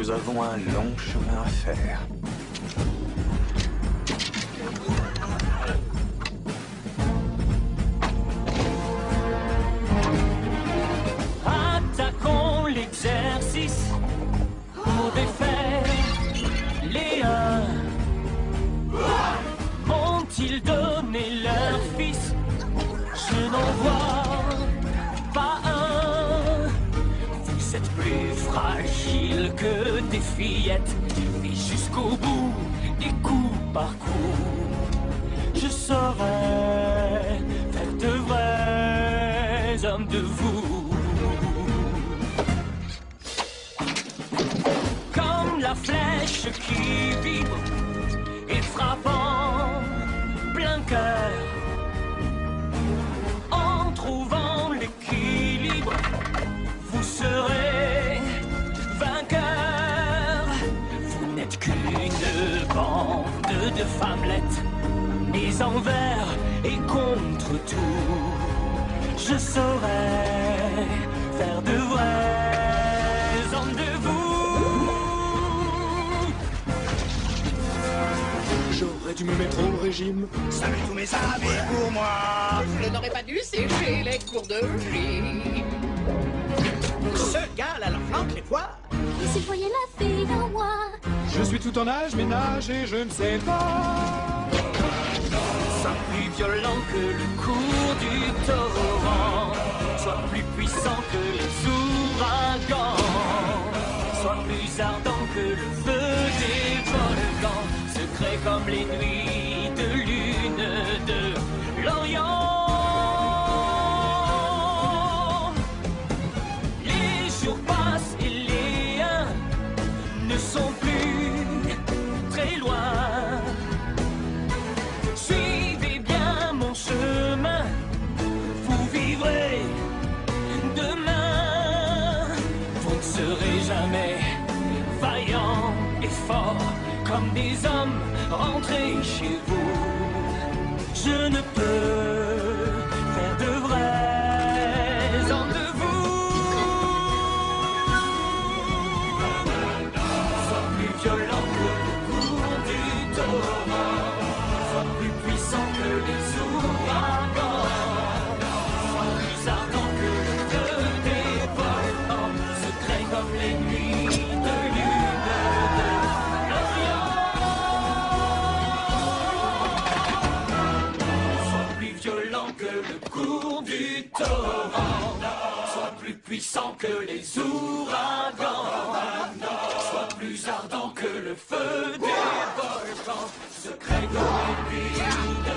nous avons un long chemin à faire. Attaquons l'exercice pour défaire les uns. Ont-ils donné leur fils? Je n'en vois plus fragile que des fillettes. Et jusqu'au bout, et coup par coup, je saurais faire de vrais hommes de vous. Comme la flèche qui vibre n'êtes qu'une bande de femmelettes, mais envers et contre tout, je saurais faire de vrais hommes de vous. J'aurais dû me mettre au régime. Salut tous mes amis pour moi Je n'aurais pas dû sécher les cours de gym. Ce gars là leur manque les poires Et s'il voyait la fille en moi Je suis tout en âge, mais nager, je ne sais pas. Soit plus violent que le cours du torrent, soit plus puissant que les ouragans, soit plus ardent que le feu des volcans, secret comme les nuits de lune de l'Orient. Les jours passent et les uns ne sont Vous ne serez jamais vaillants et forts comme des hommes rentrés chez vous. Je ne peux faire de vrais hommes de vous. Sois plus violent que le cours du torrent. Violent que le cours du torrent. Sois plus puissant que les ouragans. Sois plus ardent que le feu des volcans. Secret nuits